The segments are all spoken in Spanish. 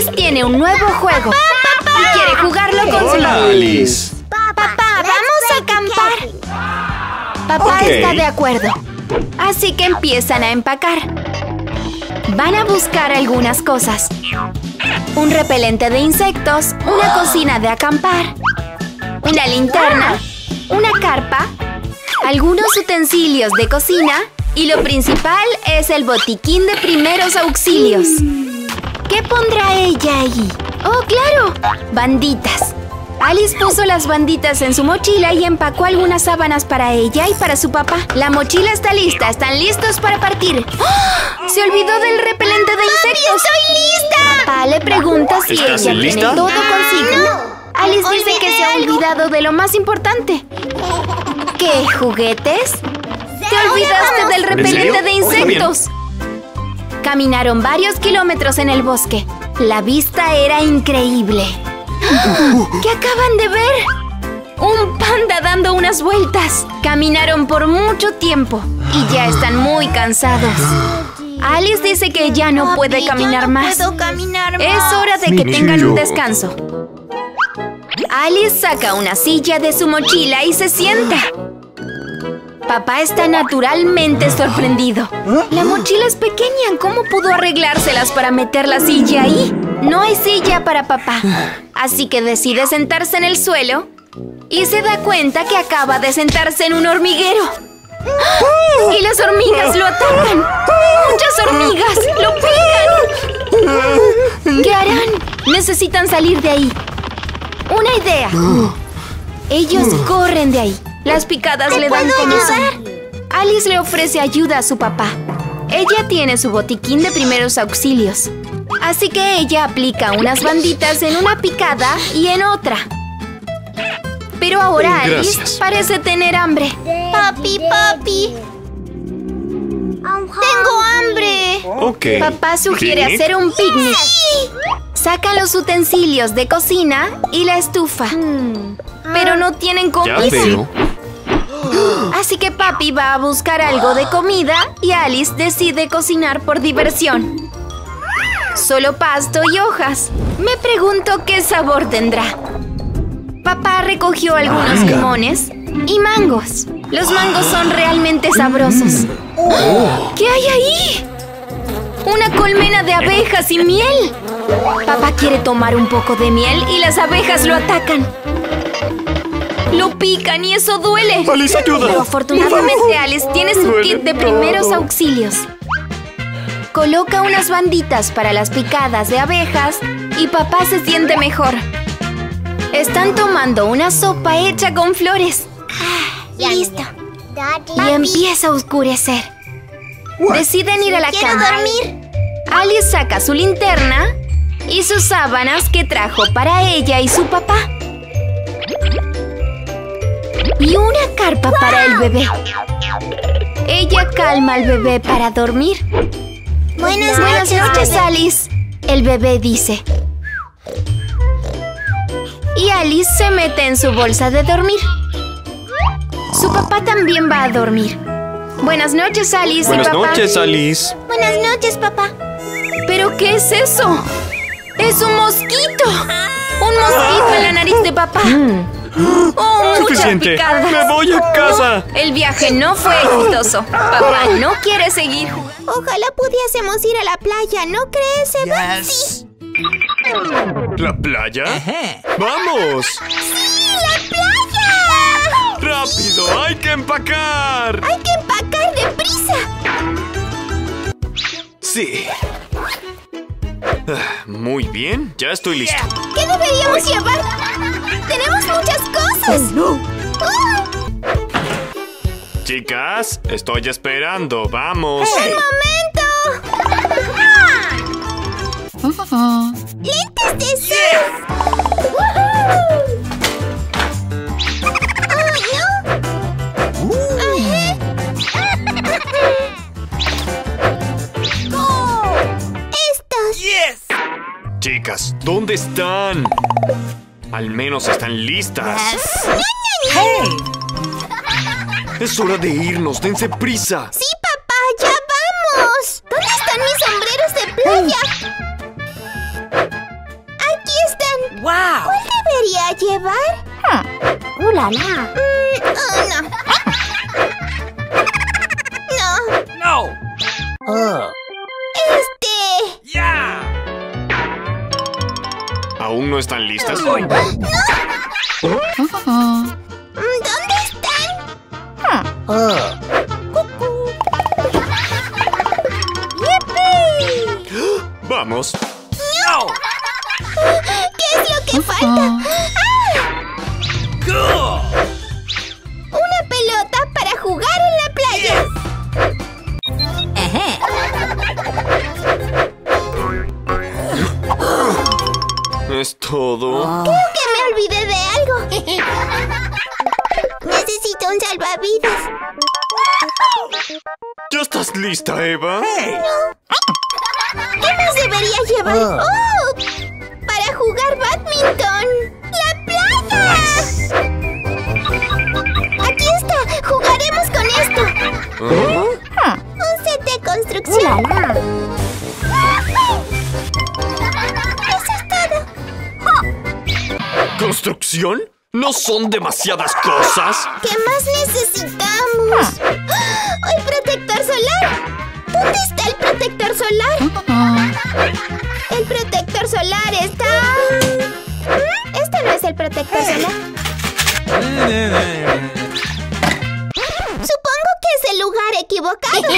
Alice tiene un nuevo juego y quiere jugarlo con su Hola, Alice. Papá, vamos a acampar. Papá está de acuerdo. Así que empiezan a empacar. Van a buscar algunas cosas. Un repelente de insectos, una cocina de acampar, una linterna, una carpa, algunos utensilios de cocina y lo principal es el botiquín de primeros auxilios. ¿Qué pondrá ella ahí? ¡Oh, claro! Banditas. Alice puso las banditas en su mochila y empacó algunas sábanas para ella y para su papá. La mochila está lista. ¿Están listos para partir? ¡Ah! ¡Se olvidó del repelente de insectos! ¡Estoy lista! Papá le pregunta si ¿Estás ella lista? tiene todo consigo. Alice dice que se ha olvidado de lo más importante. ¿Qué? ¿Juguetes? Te olvidaste del repelente de insectos. Caminaron varios kilómetros en el bosque. La vista era increíble. ¿Qué acaban de ver? Un panda dando unas vueltas. Caminaron por mucho tiempo y ya están muy cansados. Alice dice que ya no puede caminar más. caminar Es hora de que tengan un descanso. Alice saca una silla de su mochila y se sienta. Papá está naturalmente sorprendido. La mochila es pequeña. ¿Cómo pudo arreglárselas para meter la silla ahí? No hay silla para papá. Así que decide sentarse en el suelo y se da cuenta que acaba de sentarse en un hormiguero. ¡Ah! Y las hormigas lo atacan. Muchas hormigas lo pican. ¿Qué harán? Necesitan salir de ahí. Una idea. Ellos corren de ahí. Las picadas le dan comezón. Alice le ofrece ayuda a su papá. Ella tiene su botiquín de primeros auxilios. Así que ella aplica unas banditas en una picada y en otra. Pero ahora Alice Gracias. parece tener hambre. Papi, papi. Tengo hambre. Ok. Papá sugiere ¿Picnic? hacer un picnic. Sacan los utensilios de cocina y la estufa. Pero no tienen comida. Así que papi va a buscar algo de comida y Alice decide cocinar por diversión. Solo pasto y hojas. Me pregunto qué sabor tendrá. Papá recogió algunos limones y mangos. Los mangos son realmente sabrosos. ¿Qué hay ahí? Una colmena de abejas y miel. Papá quiere tomar un poco de miel y las abejas lo atacan. Lo pican y eso duele. Alice, ayuda. Pero afortunadamente Alice tiene su kit de primeros todo. auxilios. Coloca unas banditas para las picadas de abejas y papá se siente mejor. Están tomando una sopa hecha con flores Listo. y empieza a oscurecer. Deciden ir a la Quiero cama. dormir. Alice saca su linterna y sus sábanas que trajo para ella y su papá. Y una carpa para el bebé. Ella calma al bebé para dormir. Buenas, Buenas noches, Alice. El bebé dice. Y Alice se mete en su bolsa de dormir. Su papá también va a dormir. Buenas noches, Alice Buenas y papá. noches, Alice. Buenas noches, papá. ¿Pero qué es eso? ¡Es un mosquito! ¡Un mosquito en la nariz de papá! ¡Oh, muchas Suficiente. picadas! Me voy a casa. El viaje no fue exitoso. Papá no quiere seguir. Ojalá pudiésemos ir a la playa, ¿no crees, Sebastián? ¿La playa? ¡Vamos! ¡Sí, la playa! ¡Rápido! ¡Hay que empacar! Hay que empacar Sí. Ah, Muy bien, ya estoy listo. ¿Qué deberíamos llevar? Tenemos muchas cosas. ¡Oh! Chicas, estoy esperando. ¡Vamos! ¡Un ¿Dónde están? Al menos están listas. ¡Hey! Es hora de irnos, dense prisa. Sí, papá, ya vamos. ¿Dónde están mis sombreros de playa? Aquí están. ¡Wow! ¿Cuál debería llevar? Hmm. ¡Uh, la! Mm, oh, no. ¡No! ¡No! Oh. ¿Aún no están listas? Mm, ¿Dónde están? ¡Yipi! ¡Vamos! Estás lista, Eva? ¿Qué más debería llevar? ¡Oh! Para jugar badminton. ¡La playa! Aquí está. Jugaremos con esto. ¿Ah? Un set de construcción. ¡Uh! Eso es todo. ¿Construcción? ¿No son demasiadas cosas? ¿Qué más necesitamos? ¡Ah! ¡El protector solar! ¿Dónde está el protector solar? El protector solar está... Este no es el protector solar. Supongo que es el lugar equivocado.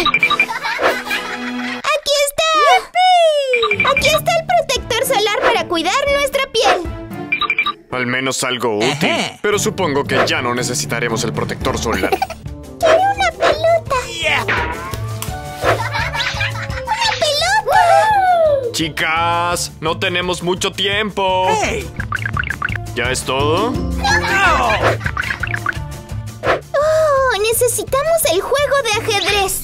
Aquí está. Aquí está el protector solar para cuidar nuestra piel. Al menos algo útil. Pero supongo que ya no necesitaremos el protector solar. Chicas, no tenemos mucho tiempo. ¿Ya es todo? ¡Oh! Necesitamos el juego de ajedrez.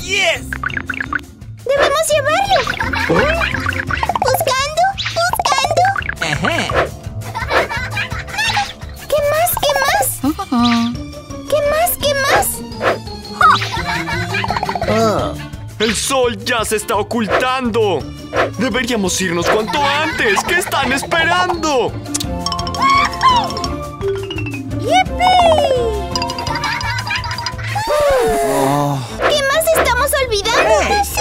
¡¡Debemos llevarlo! ¿Buscando? ¿Buscando? ¿Qué más? ¿Qué más? ¿Qué más? ¿Qué más? ¡El sol ya se está ocultando! Deberíamos irnos cuanto antes. ¿Qué están esperando? ¿Qué más estamos olvidando?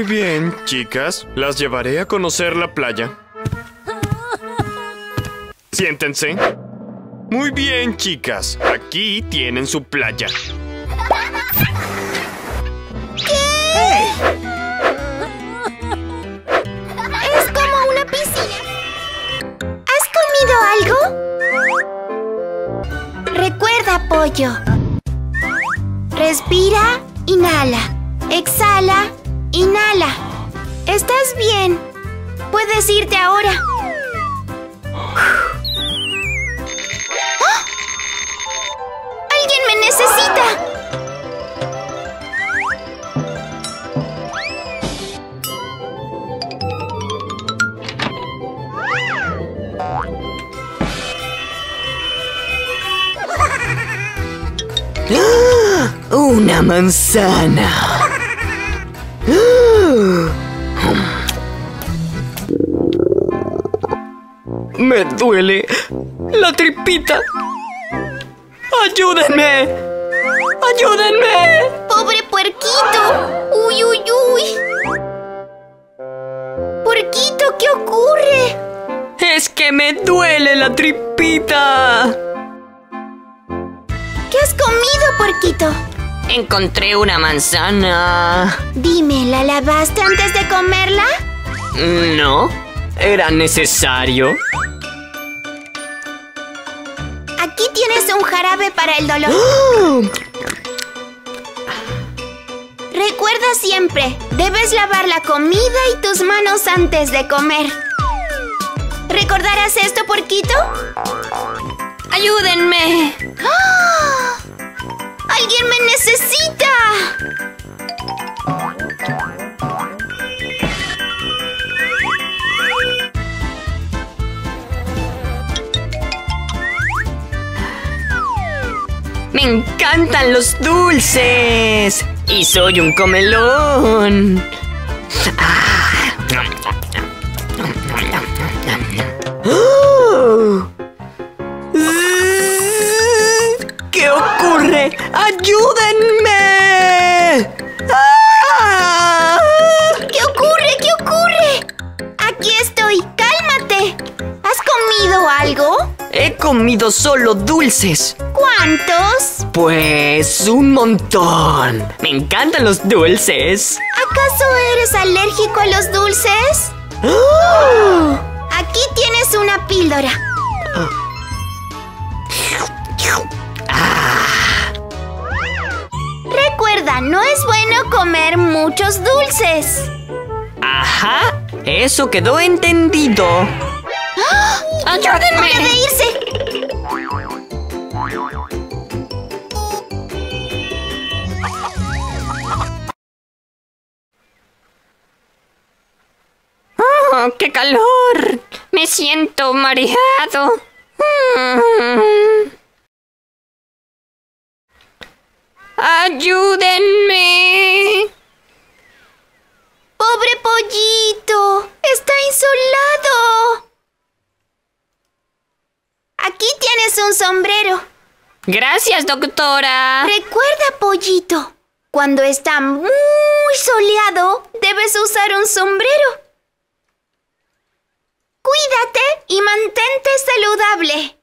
Muy bien, chicas. Las llevaré a conocer la playa. Siéntense. Muy bien, chicas. Aquí tienen su playa. Es como una piscina. ¿Has comido algo? Recuerda, pollo. Respira, inhala. Exhala, inhala. Estás bien. Puedes irte ahora. ¡Ah! ¡Alguien me necesita! Una manzana. Me duele la tripita. ¡Ayúdenme! ¡Ayúdenme! ¡Pobre puerquito! ¡Uy, uy, uy! ¡Puerquito, qué ocurre! Es que me duele la tripita. ¿Qué has comido, puerquito? Encontré una manzana. Dime, ¿la lavaste antes de comerla? No, era necesario. Aquí tienes un jarabe para el dolor. Recuerda siempre, debes lavar la comida y tus manos antes de comer. ¿Recordarás esto, porquito? ¡Ayúdenme! ¡Ah! ¡Alguien me necesita! ¡Me encantan los dulces! ¡Y soy un comelón! Ah. ¡Ayúdenme! ¡Ah! ¿Qué ocurre? ¿Qué ocurre? Aquí estoy. Cálmate. ¿Has comido algo? He comido solo dulces. ¿Cuántos? Pues un montón. Me encantan los dulces. ¿Acaso eres alérgico a los dulces? ¡Ah! Aquí tienes una píldora. Recuerda, no es bueno comer muchos dulces. Ajá, eso quedó entendido. ¡Ayúdenme! ¡Hora de irse! ¡Oh, qué calor! Me siento mareado. Mm. ¡Ayúdenme! ¡Pobre pollito! ¡Está insolado! Aquí tienes un sombrero. Gracias, doctora. Recuerda, pollito, cuando está muy soleado, debes usar un sombrero. Cuídate y mantente saludable.